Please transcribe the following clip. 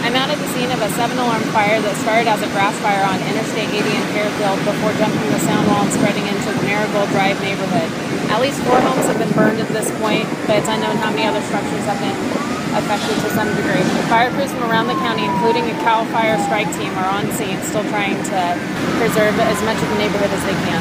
I'm out at the scene of a seven alarm fire that started as a grass fire on Interstate 80 in Fairfield before jumping the sound wall and spreading into the Marigold Drive neighborhood. At least four homes have been burned at this point, but it's unknown how many other structures have been affected to some degree. Fire crews from around the county, including a CAL FIRE strike team, are on scene, still trying to preserve as much of the neighborhood as they can.